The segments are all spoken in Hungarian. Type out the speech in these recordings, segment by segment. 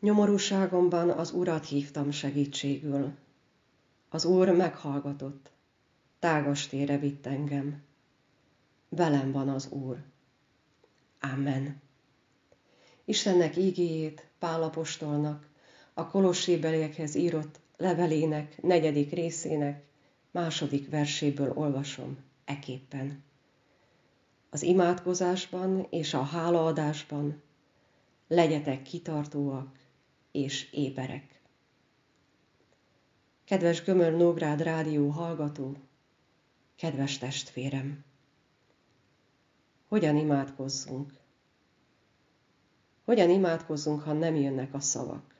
Nyomorúságomban az Urat hívtam segítségül. Az Úr meghallgatott, tágas tére vitt engem. Velem van az Úr. Amen. Istennek ígéjét Pálapostolnak, a Kolossébeliekhez írott levelének negyedik részének második verséből olvasom eképpen. Az imádkozásban és a hálaadásban legyetek kitartóak és éberek. Kedves Gömör Nógrád rádió hallgató, kedves testvérem! Hogyan imádkozzunk? Hogyan imádkozzunk, ha nem jönnek a szavak?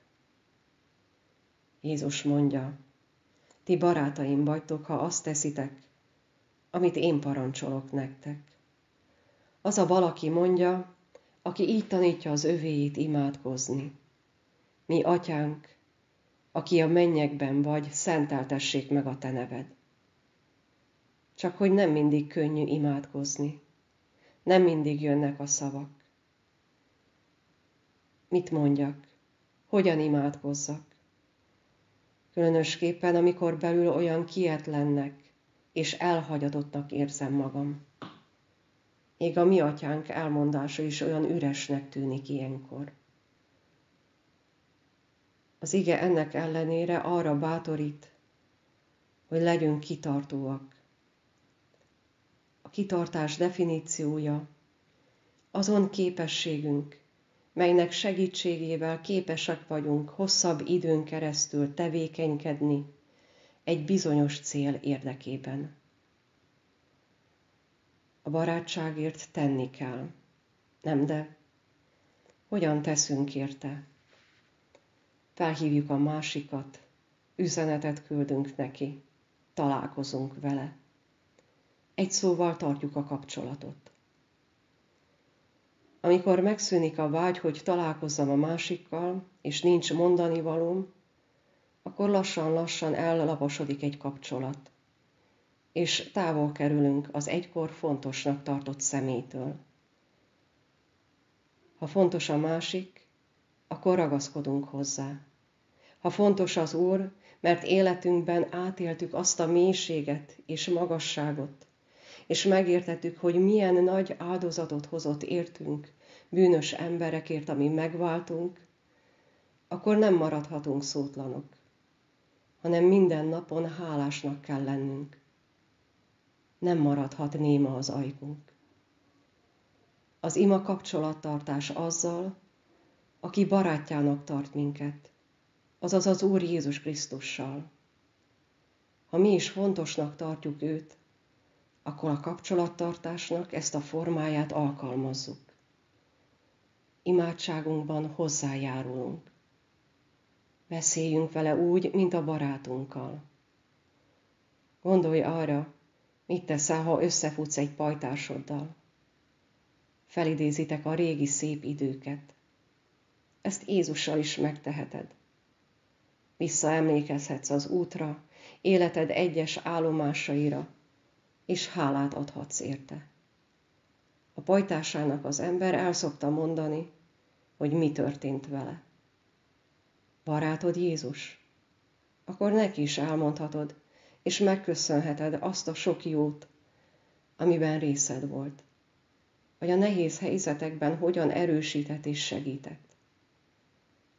Jézus mondja, ti barátaim vagytok, ha azt teszitek, amit én parancsolok nektek. Az a valaki mondja, aki így tanítja az övéit imádkozni. Mi, atyánk, aki a mennyekben vagy, szenteltessék meg a te neved. Csak hogy nem mindig könnyű imádkozni. Nem mindig jönnek a szavak. Mit mondjak? Hogyan imádkozzak? Különösképpen, amikor belül olyan kietlennek és elhagyatottnak érzem magam. Még a mi atyánk elmondása is olyan üresnek tűnik ilyenkor. Az ige ennek ellenére arra bátorít, hogy legyünk kitartóak. A kitartás definíciója azon képességünk, melynek segítségével képesek vagyunk hosszabb időn keresztül tevékenykedni egy bizonyos cél érdekében. A barátságért tenni kell, nem de hogyan teszünk érte? Felhívjuk a másikat, üzenetet küldünk neki, találkozunk vele. Egy szóval tartjuk a kapcsolatot. Amikor megszűnik a vágy, hogy találkozzam a másikkal, és nincs mondani valóm, akkor lassan-lassan ellaposodik egy kapcsolat, és távol kerülünk az egykor fontosnak tartott szemétől. Ha fontos a másik, akkor ragaszkodunk hozzá. Ha fontos az Úr, mert életünkben átéltük azt a mélységet és magasságot, és megértettük, hogy milyen nagy áldozatot hozott értünk, bűnös emberekért, ami megváltunk, akkor nem maradhatunk szótlanok, hanem minden napon hálásnak kell lennünk. Nem maradhat néma az ajkunk. Az ima kapcsolattartás azzal, aki barátjának tart minket, azaz az Úr Jézus Krisztussal. Ha mi is fontosnak tartjuk őt, akkor a kapcsolattartásnak ezt a formáját alkalmazzuk. Imádságunkban hozzájárulunk. Beszéljünk vele úgy, mint a barátunkkal. Gondolj arra, mit teszel, ha összefutsz egy pajtásoddal. Felidézitek a régi szép időket. Ezt Jézussal is megteheted. Visszaemlékezhetsz az útra, életed egyes állomásaira, és hálát adhatsz érte. A pajtásának az ember el szokta mondani, hogy mi történt vele. Barátod Jézus? Akkor neki is elmondhatod, és megköszönheted azt a sok jót, amiben részed volt. Vagy a nehéz helyzetekben hogyan erősített és segített.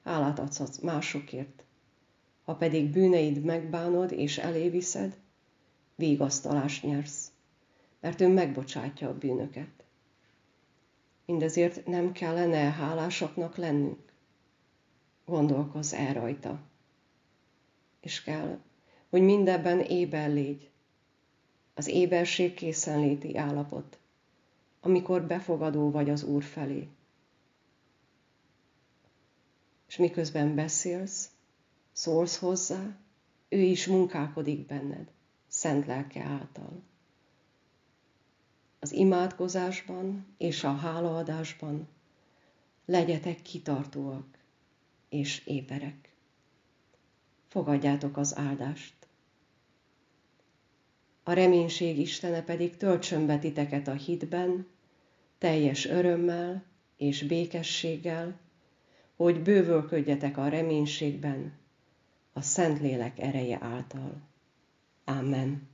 Hálát adsz másokért. Ha pedig bűneid megbánod és eléviszed, vigasztalást nyersz, mert ő megbocsátja a bűnöket. Mindezért nem kellene hálásaknak lennünk? Gondolkozz el rajta. És kell, hogy mindebben éber légy. Az éberség készenléti állapot, amikor befogadó vagy az Úr felé. És miközben beszélsz, szólsz hozzá, ő is munkálkodik benned szent lelke által. Az imádkozásban és a hálaadásban legyetek kitartóak és éberek. Fogadjátok az áldást. A reménység Istene pedig töltsön be titeket a hitben, teljes örömmel és békességgel, hogy bővölködjetek a reménységben, a Szentlélek ereje által. Amen.